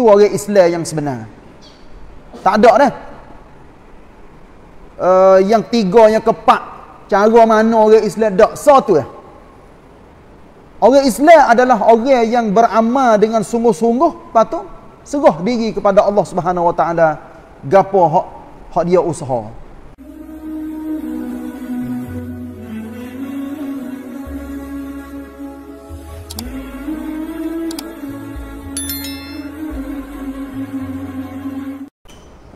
tu orang Islam yang sebenar. Tak ada dah. Uh, yang tiga yang keempat cara mana orang Islam dak so tu lah orang Islam adalah orang yang beramal dengan sungguh-sungguh lepas tu serah diri kepada Allah Subhanahu Wa Taala hak hak dia usaha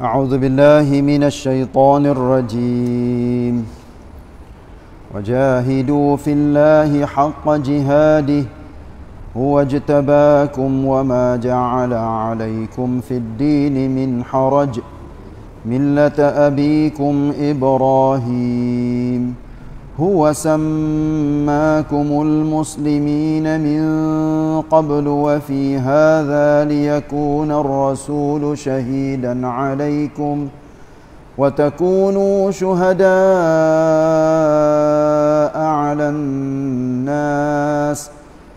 أعوذ بالله من الشيطان الرجيم. وجاهدوا في الله حق جهاده هو اجتباكم وما جعل عليكم في الدين من حرج ملة أبيكم إبراهيم. هو سماكم المسلمين من قبل وفي هذا ليكون الرسول شهيدا عليكم وتكونوا شهداء على الناس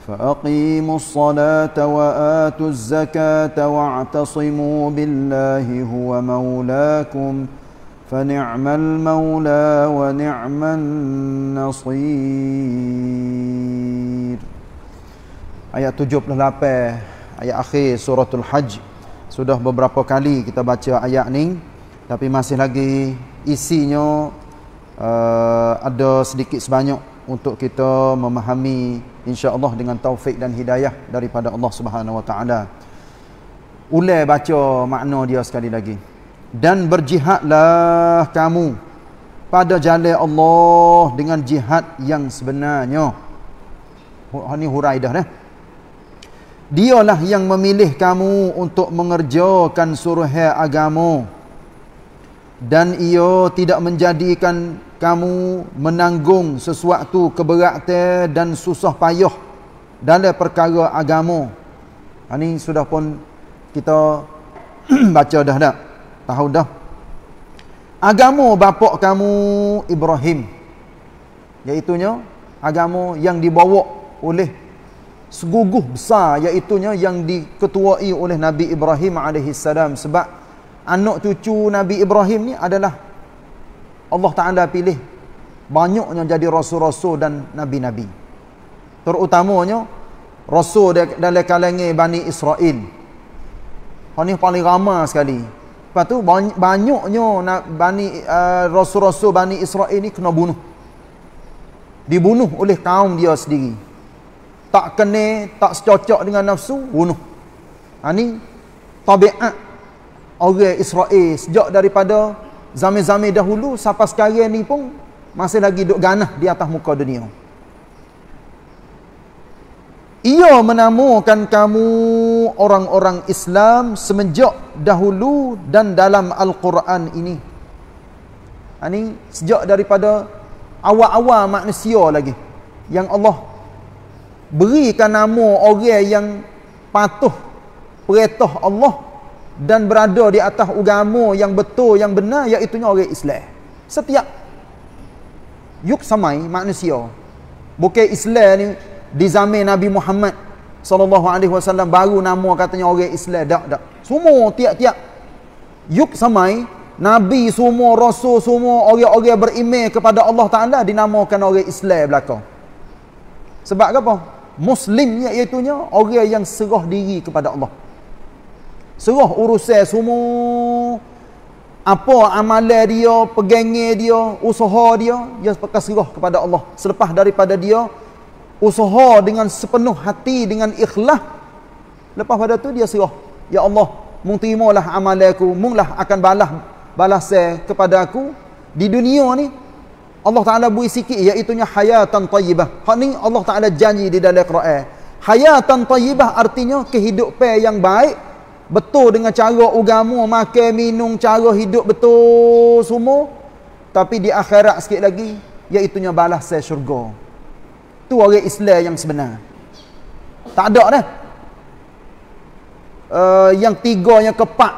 فأقيموا الصلاة وآتوا الزكاة واعتصموا بالله هو مولاكم ۖ فنعم المولى ونعم النصير ayat 78 ayat akhir suratul hajj sudah beberapa kali kita baca ayat ni tapi masih lagi isinya uh, ada sedikit sebanyak untuk kita memahami insya-Allah dengan taufik dan hidayah daripada Allah Subhanahu wa taala ulai baca makna dia sekali lagi dan berjihadlah kamu pada jalan Allah dengan jihad yang sebenarnya. Ini hurai dah dah. Dialah yang memilih kamu untuk mengerjakan suruhan agama. Dan ia tidak menjadikan kamu menanggung sesuatu keberatan dan susah payah dalam perkara agama. Ini sudah pun kita baca dah dah tahu dah. Agama bapak kamu Ibrahim. Iaitunya agama yang dibawa oleh seguguh besar iaitunya yang diketuai oleh Nabi Ibrahim AS sebab anak cucu Nabi Ibrahim ni adalah Allah Ta'ala pilih banyaknya jadi rasul-rasul dan nabi-nabi. Terutamanya rasul dalam kalangan Bani Israel. Ini paling ramah sekali Lepas tu banyaknya bani uh, rasul-rasul Bani Israel ni kena bunuh. Dibunuh oleh kaum dia sendiri. Tak kena, tak secocok dengan nafsu, bunuh. Ha ni tabiat orang Israel sejak daripada zaman-zaman dahulu sampai sekarang ni pun masih lagi duk ganah di atas muka dunia. Ia menamakan kamu orang-orang Islam semenjak dahulu dan dalam Al-Quran ini. Ini ha, sejak daripada awal-awal manusia lagi. Yang Allah berikan nama orang yang patuh perintah Allah dan berada di atas agama yang betul, yang benar, iaitu orang Islam. Setiap yuk samai manusia. Bukan Islam ni di zaman Nabi Muhammad sallallahu alaihi wasallam baru nama katanya orang Islam. Dak dak. Semua tiap-tiap. Yuk samai nabi semua rasul semua orang-orang beriman kepada Allah taala dinamakan orang Islam belaka sebab apa? Muslim iaitu nya orang yang serah diri kepada Allah. Serah urusan semua. Apa amalan dia pegangnya dia usaha dia dia serah kepada Allah. Selepas daripada dia usaha dengan sepenuh hati dengan ikhlas. Lepas pada tu dia serah. Ya Allah mung terimalah amalanku munglah akan balas balas kepada aku. Di dunia ni Allah Taala beri sikit iaitu hayatan tayyibah. Hak ni Allah Taala janji di dalam Quran hayatan tayyibah artinya kehidupan yang baik. Betul dengan cara agama makan minum cara hidup betul semua. Tapi di akhirat sikit lagi iaitu balas syurga Tu orang Islam yang sebenar. Tak ada dah. Uh, yang tiga yang keempat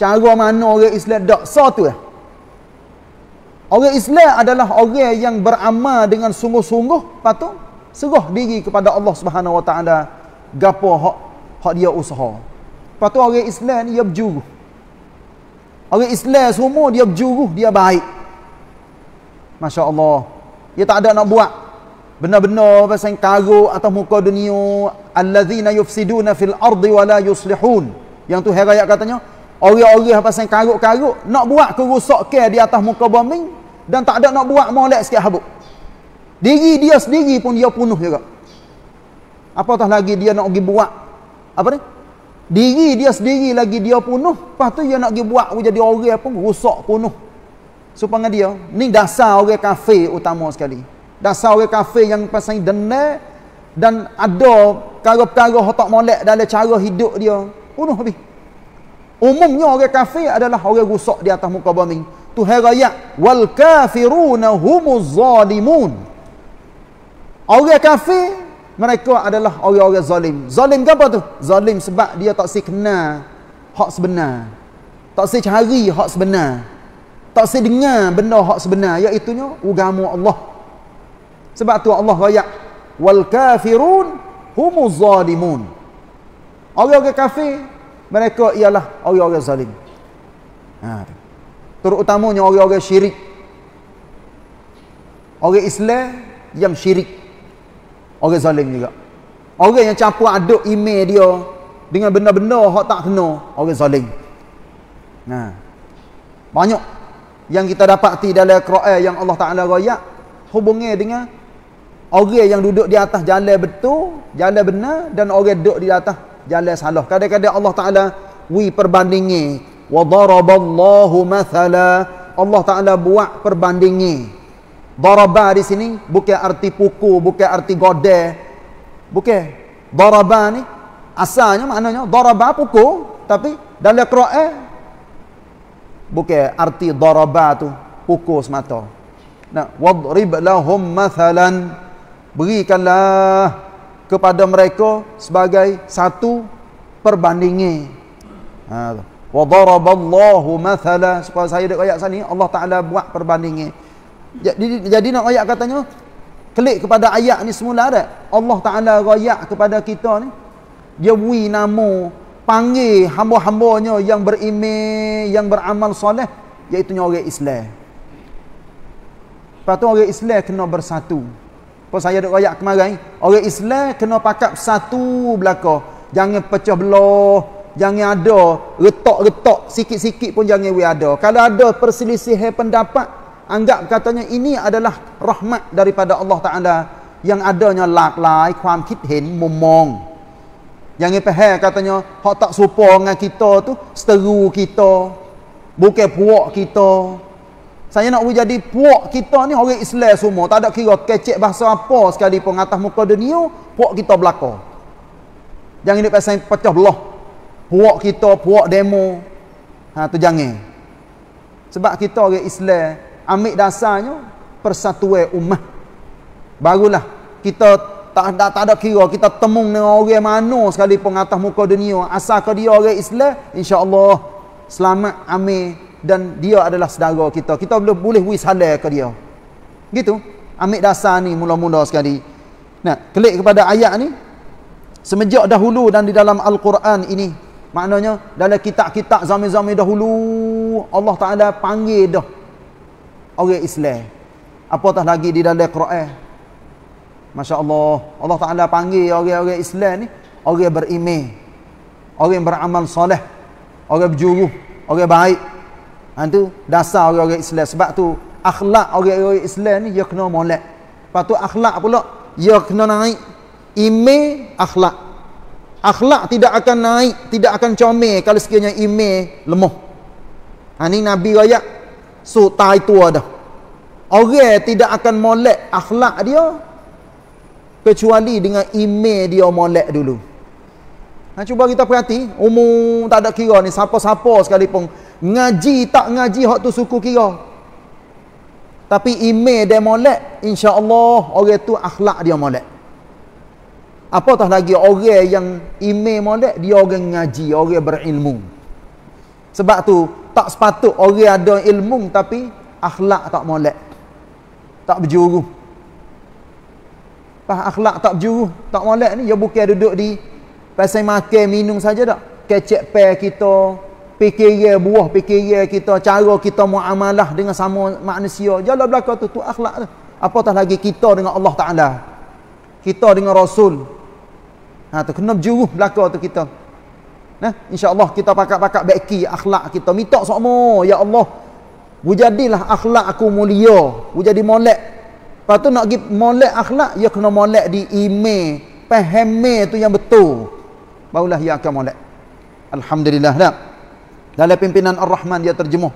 cara mana orang Islam dak so tu lah. Orang Islam adalah orang yang beramal dengan sungguh-sungguh lepas serah diri kepada Allah Subhanahu Wa Taala gapo hak hak dia usaha. Lepas tu orang Islam ni dia berjuru. Orang Islam semua dia berjuru, dia baik. Masya Allah. Dia tak ada nak buat. Benar-benar pasal karut atau muka dunia. Allazina yufsiduna fil ardi wa la yuslihun. Yang tu herayat katanya. Orang-orang pasal karut-karut. Nak buat kerusakan di atas muka bumi. Dan tak ada nak buat molek sikit habuk. Diri dia sendiri pun dia punuh juga. Apatah lagi dia nak pergi buat. Apa ni? Diri dia sendiri lagi dia punuh. Lepas tu dia nak pergi buat jadi orang pun rusak punuh. Supaya dia. Ni dasar orang kafir utama sekali. Dasar orang kafir yang pasal denda. Dan ada perkara-perkara yang tak molek dalam cara hidup dia. Punuh habis. Umumnya orang kafir adalah orang rusak di atas muka bumi. Tu herayat. Wal kafiruna humuz zalimun. Orang kafir mereka adalah orang-orang zalim. Zalim apa tu? Zalim sebab dia tak si kenal hak sebenar. Tak si cari hak sebenar. Tak si dengar benda hak sebenar iaitu agama Allah. Sebab tu Allah raya wal kafirun humuz zalimun. Orang-orang kafir mereka ialah orang-orang zalim. Ha. Terutamanya orang-orang syirik. Orang Islam yang syirik. Orang zalim juga. Orang yang campur aduk email dia dengan benda-benda hak tak kena, orang zalim. Nah. Banyak yang kita dapati dalam Quran yang Allah Taala royak hubungi dengan orang yang duduk di atas jalan betul, jalan benar dan orang duduk di atas jalan salah. Kadang-kadang Allah Taala wi perbandingi wa daraballahu mathala Allah Taala buat perbandingi Daraba di sini bukan arti pukul, bukan arti godeh. Bukan. Daraba ni asalnya maknanya daraba pukul, tapi dalam Quran bukan arti daraba tu pukul semata. Nah, wadrib lahum mathalan berikanlah kepada mereka sebagai satu perbandingan. Ha. Wa daraballahu mathala supaya saya dekat ayat sini Allah Taala buat perbandingan. Jadi, jadi nak ayat katanya klik kepada ayat ni semula ada. Allah Taala royak kepada kita ni dia beri nama panggil hamba-hambanya yang beriman, yang beramal soleh iaitu orang Islam. Tu orang Islam kena bersatu. Apa saya ada royak kemarin, orang Islam kena pakat satu belaka. Jangan pecah belah, jangan ada retak-retak sikit-sikit pun jangan we ada. Kalau ada perselisihan pendapat, anggap katanya ini adalah rahmat daripada Allah Taala yang adanya lak lai ความคิดเห็นมุมมอง yang faham katanya hak tak serupa dengan kita tu seteru kita bukan puak kita saya nak jadi puak kita ni orang Islam semua. Tak ada kira kecek bahasa apa sekali pun. Atas muka dunia puak kita belaka. Jangan ini pasal pecah belah. Puak kita puak demo. Ha tu jangan. Sebab kita orang Islam ambil dasarnya persatuan ummah. Barulah kita tak ada tak ada kira kita temung dengan orang mana sekalipun atas muka dunia asal dia orang Islam insya-Allah selamat amin dan dia adalah saudara kita kita boleh boleh wis halal ke dia gitu ambil dasar ni mula-mula sekali nah klik kepada ayat ni semenjak dahulu dan di dalam al-Quran ini maknanya dalam kitab-kitab zaman-zaman dahulu Allah Taala panggil dah orang Islam. Apatah lagi di dalam Quran. Masya-Allah, Allah Taala panggil orang-orang Islam ni orang beriman. Orang beramal soleh. Orang berjuru, orang baik. Ha tu dasar orang-orang Islam sebab tu akhlak orang-orang Islam ni dia kena molek. Lepas tu akhlak pula dia kena naik. Iman akhlak. Akhlak tidak akan naik, tidak akan comel kalau sekiranya iman lemah. Ha ni Nabi raya So tai tua dah. Orang tidak akan molek akhlak dia kecuali dengan email dia molek dulu. Ha, cuba kita perhati, umum tak ada kira ni siapa-siapa sekalipun ngaji tak ngaji hak tu suku kira. Tapi email dia molek, insya-Allah orang tu akhlak dia molek. Apatah lagi orang yang email molek dia orang ngaji, orang berilmu. Sebab tu tak sepatut orang ada ilmu tapi akhlak tak molek tak berjuru pas akhlak tak berjuru tak molek ni dia bukan duduk di pasal makan minum saja tak kecek pe kita, fikiran buah fikiran kita, cara kita muamalah dengan sama manusia. Jalan belaka tu tu akhlak tu. Apatah lagi kita dengan Allah Taala. Kita dengan Rasul. Ha tu kena berjuruh belaka tu kita. Nah, insya-Allah kita pakat-pakat baiki akhlak kita. Minta semua, ya Allah. Wujadilah akhlak aku mulia. Wujadi molek. Lepas tu nak pergi molek akhlak, ya kena molek di email. Fahami tu yang betul. Barulah ia akan molek. Alhamdulillah. Nah. Dalam pimpinan Ar-Rahman dia terjemuh.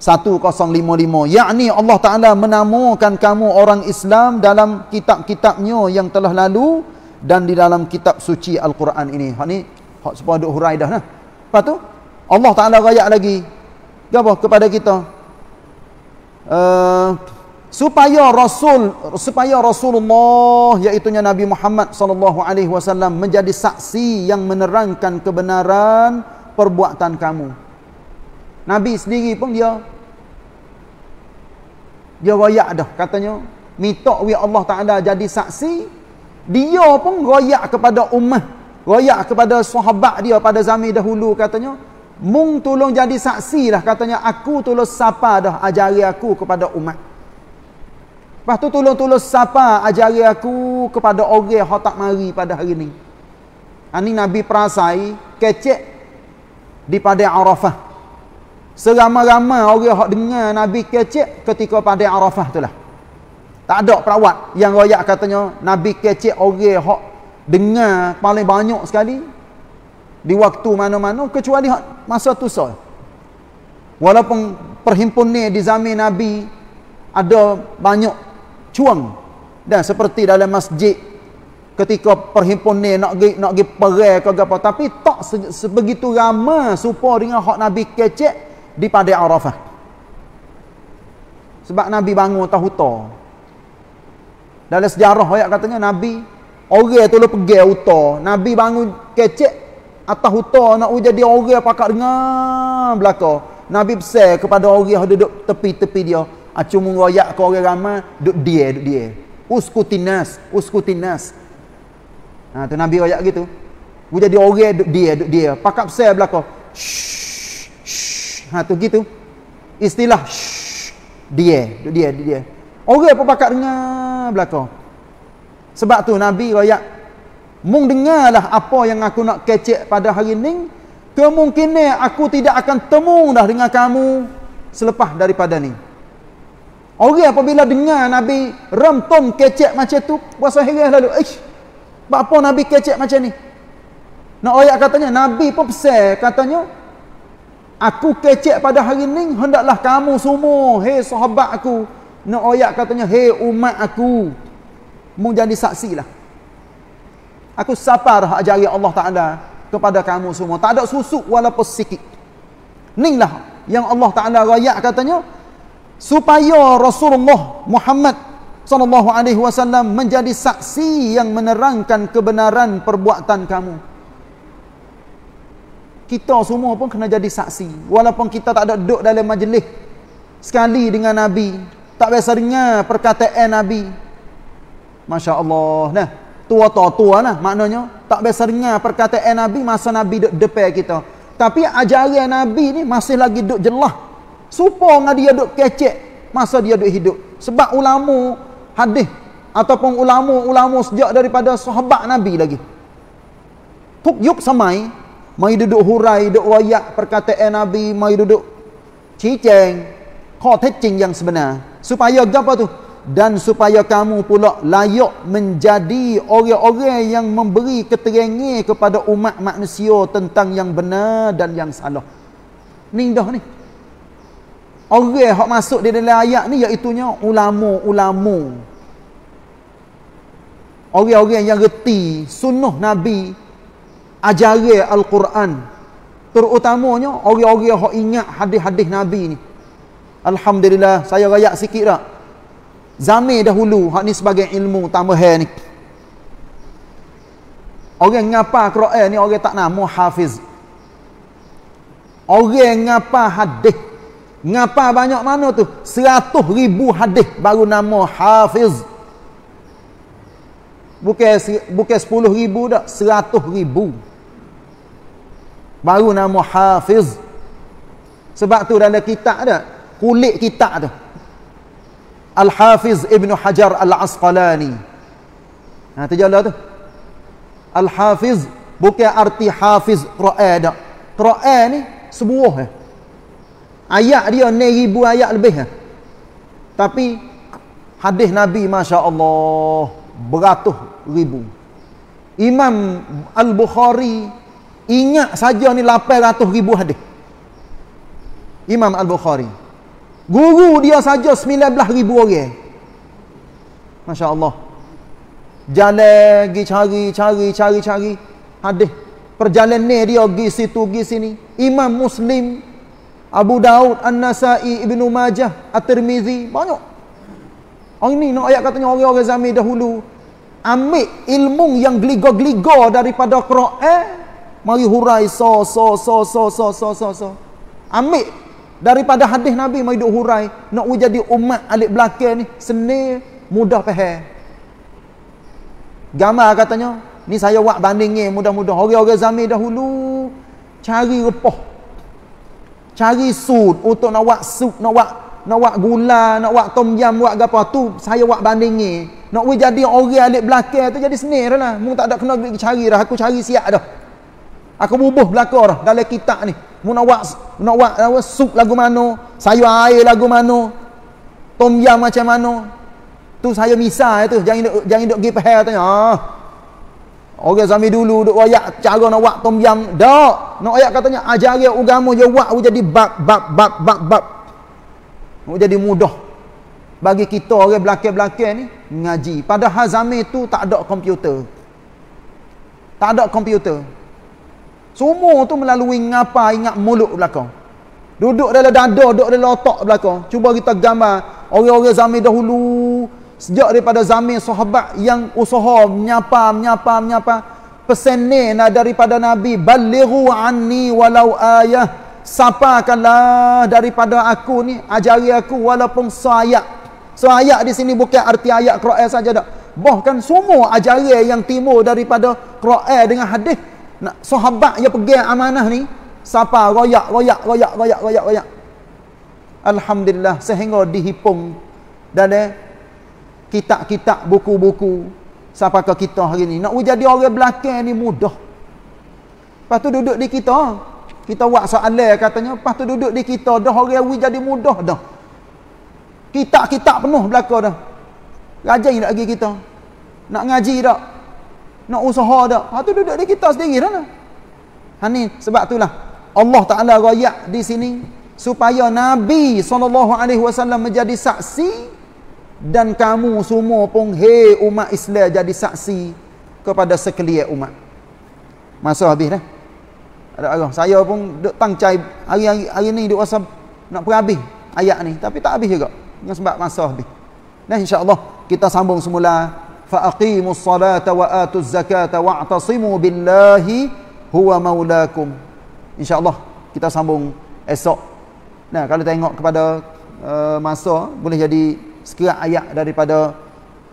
1055. Yakni Allah Ta'ala menamakan kamu orang Islam dalam kitab-kitabnya yang telah lalu dan di dalam kitab suci Al-Quran ini. Hak ni hak supaya duk hurai dah nah. Lepas tu Allah Taala rayak lagi. Apa kepada kita? Uh, supaya Rasul supaya Rasulullah iaitu Nabi Muhammad sallallahu alaihi wasallam menjadi saksi yang menerangkan kebenaran perbuatan kamu. Nabi sendiri pun dia dia royak dah katanya. Minta wi Allah Taala jadi saksi dia pun royak kepada ummah royak kepada sahabat dia pada zaman dahulu katanya. Mung tolong jadi saksi lah katanya. Aku tolong sapa dah ajari aku kepada umat lepas tu tolong-tolong sapa ajari aku kepada orang yang tak mari pada hari ni. Ini ha, Nabi perasai kecek di pada Arafah. Seramai-ramai orang yang dengar Nabi kecek ketika pada Arafah tu lah. Tak ada perawat yang royak katanya Nabi kecek orang yang dengar paling banyak sekali di waktu mana-mana kecuali masa tu sah. Walaupun perhimpunan di zaman Nabi ada banyak cuang dan seperti dalam masjid ketika perhimpunan nak pergi nak pergi perang ke apa tapi tak sebegitu ramai supaya dengan hak Nabi kecek di pada Arafah. Sebab Nabi bangun tahu Dalam sejarah ayat katanya Nabi Orang tu lu pergi huta. Nabi bangun kecek atas huta nak jadi orang pakak dengar belaka. Nabi besar kepada orang yang duduk tepi-tepi dia. Acu mengoyak ke orang ramai, duduk dia, duduk dia. Uskutinas, uskutinas. Ha, tu Nabi royak gitu. Wu jadi orang duduk dia, duduk dia. Pakak besar belaka. Shh, shh. Ha, tu gitu. Istilah dia, duduk dia, duduk dia. Orang pun pakak dengar belaka. Sebab tu Nabi rakyat mung dengarlah apa yang aku nak kecek pada hari ini kemungkinan aku tidak akan temu dah dengan kamu selepas daripada ni. Orang apabila dengar Nabi remtom kecek macam tu, puasa heran lalu, "Ish, apa Nabi kecek macam ni?" Nak ayat katanya Nabi pun pesan katanya Aku kecek pada hari ini hendaklah kamu semua hei sahabat aku. Nak ayat katanya hei umat aku mu jadi saksi lah aku sabar ajari Allah Ta'ala kepada kamu semua. Tak ada susuk walaupun sikit. Ni lah yang Allah Ta'ala rayak katanya supaya Rasulullah Muhammad sallallahu alaihi wasallam menjadi saksi yang menerangkan kebenaran perbuatan kamu kita semua pun kena jadi saksi walaupun kita tak ada duduk dalam majlis sekali dengan Nabi tak biasa dengar perkataan Nabi Masya Allah. Nah, tua-tua nah maknanya tak biasa dengar perkataan Nabi masa Nabi duduk depan kita. Tapi ajaran Nabi ni masih lagi duduk jelah. Supaya dia duduk kecek masa dia duduk hidup. Sebab ulama hadis ataupun ulama-ulama sejak daripada sahabat Nabi lagi. Tuk yuk samai, mai duduk hurai, duduk wayak perkataan Nabi, mai duduk ciceng, kau tecing yang sebenar. Supaya apa tu? dan supaya kamu pula layak menjadi orang-orang yang memberi keterangan kepada umat manusia tentang yang benar dan yang salah. Ni dah ni. Orang yang masuk di dalam ayat ni iaitu ulama-ulama. Orang-orang yang reti sunnah Nabi ajaran Al-Quran. Terutamanya orang-orang yang ingat hadis-hadis Nabi ni. Alhamdulillah, saya rayak sikit tak? Zami dahulu hak ni sebagai ilmu tambahan ni. Orang ngapa Quran ni orang tak nama hafiz. Orang ngapa hadis. Ngapa banyak mana tu? Seratus ribu hadis baru nama hafiz. Bukan bukan sepuluh ribu dah, seratus ribu. baru nama hafiz sebab tu dalam kitab ada kulit kitab tu Al-Hafiz Ibn Hajar Al-Asqalani ha tu jala tu Al-Hafiz bukan arti hafiz Quran dak Quran ni sebuah eh. Ayat dia ni ribu ayat lebih eh. tapi hadis Nabi Masya Allah beratus ribu Imam Al-Bukhari ingat saja ni 800 ribu hadis Imam Al-Bukhari Guru dia saja 19 ribu orang. Masya Allah. Jalan pergi cari, cari, cari, cari. Hadis. Perjalanan dia pergi situ, pergi sini. Imam Muslim. Abu Daud, An-Nasai, Ibn Majah, At-Tirmizi. Banyak. Orang ni nak ayat katanya orang-orang zaman dahulu. Ambil ilmu yang geligo-geligo daripada Quran. Mari hurai so, so, so, so, so, so, so, so. Ambil daripada hadis Nabi mai duk hurai nak jadi umat alik belakang ni seni mudah faham gambar katanya ni saya buat bandingnya mudah-mudah orang-orang zaman dahulu cari repoh cari sud. Untuk nak buat sup nak buat nak buat gula nak buat tom yam buat apa tu saya buat bandingnya nak jadi orang alik belakang tu jadi seni lah. Mu tak ada kena cari dah. Aku cari siap dah. Aku bubuh belakang dah dalam kitab ni. Mu nak buat nak buat apa sup lagu mana sayur air lagu mana tom yam macam mana tu saya misal tu. Jangan jangan duk pergi pahal tanya ah orang zaman dulu duk royak cara nak buat tom yam dak. Nak ayat katanya ajari agama je buat jadi bab bab bab bab bab. Nak jadi mudah. Bagi kita orang belakang-belakang ni ngaji. Padahal zaman tu tak ada komputer. Tak ada komputer. Semua tu melalui ngapa ingat mulut belakang. Duduk dalam dada, duduk dalam otak belakang. Cuba kita gambar orang-orang zaman dahulu sejak daripada zaman sahabat yang usaha menyapa, menyapa, menyapa. Pesan ni daripada Nabi, balighu anni walau ayah. Sapakanlah daripada aku ni, ajari aku walaupun seayat. Seayat di sini bukan arti ayat Quran saja dak. Bahkan semua ajaran yang timur daripada Quran dengan hadis sahabat yang pegang amanah ni siapa royak royak royak royak royak royak alhamdulillah sehingga dihimpun dan kitab-kitab buku-buku. Siapa ke kita hari ni? Nak jadi orang belakang ni mudah. Lepas tu duduk di kita. Kita buat soalan katanya lepas tu duduk di kita dah orang wi jadi mudah dah. Kitab-kitab penuh belakang dah. Rajin tak lagi kita. Nak ngaji tak nak usaha dak? Ha tu duduk di kita sendiri dah ha ni sebab itulah Allah Taala royak di sini supaya Nabi SAW menjadi saksi dan kamu semua pun hei umat Islam jadi saksi kepada sekalian umat. Masa habis dah. Ada arah. saya pun duk tangcai hari-hari hari ni duk rasa nak pergi habis ayat ni. Tapi tak habis juga. Dengan sebab masa habis. Dan insyaallah kita sambung semula. Faqimus salata wa atuz zakata wa'tasimu billahi huwa maulakum. Insyaallah kita sambung esok. Nah kalau tengok kepada uh, masa boleh jadi sekian ayat daripada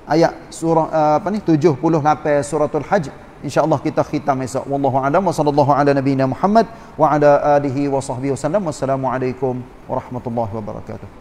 ayat surah uh, apa ni 78 suratul hajj. Insyaallah kita khitam esok. Wallahu alam wa sallallahu ala nabiyyina muhammad wa ala alihi wa sahbihi wasallam wassalamu alaikum warahmatullahi wabarakatuh